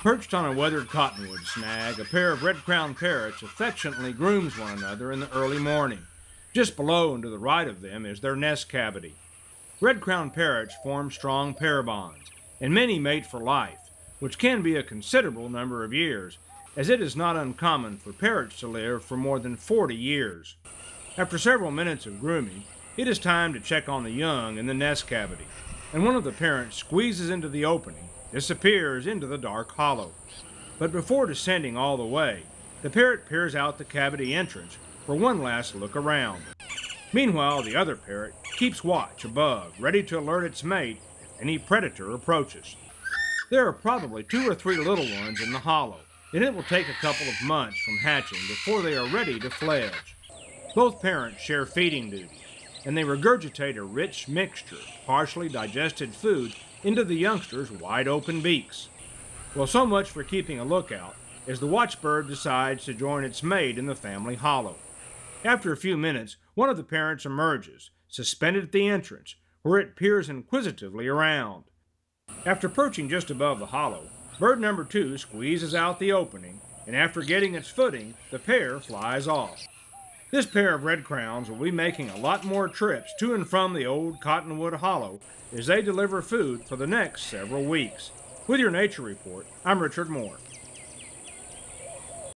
Perched on a weathered cottonwood snag, a pair of red-crowned parrots affectionately grooms one another in the early morning. Just below and to the right of them is their nest cavity. Red-crowned parrots form strong pair bonds, and many mate for life, which can be a considerable number of years, as it is not uncommon for parrots to live for more than 40 years. After several minutes of grooming, it is time to check on the young in the nest cavity, and one of the parents squeezes into the opening, disappears into the dark hollow. But before descending all the way, the parrot peers out the cavity entrance for one last look around. Meanwhile, the other parrot keeps watch above, ready to alert its mate if any predator approaches. There are probably two or three little ones in the hollow, and it will take a couple of months from hatching before they are ready to fledge. Both parents share feeding duties, and they regurgitate a rich mixture of partially digested food into the youngsters' wide open beaks. Well, so much for keeping a lookout, as the watchbird decides to join its mate in the family hollow. After a few minutes, one of the parents emerges, suspended at the entrance, where it peers inquisitively around. After perching just above the hollow, bird number two squeezes out the opening, and after getting its footing, the pair flies off. This pair of red crowns will be making a lot more trips to and from the old Cottonwood Hollow as they deliver food for the next several weeks. With your Nature Report, I'm Richard Moore.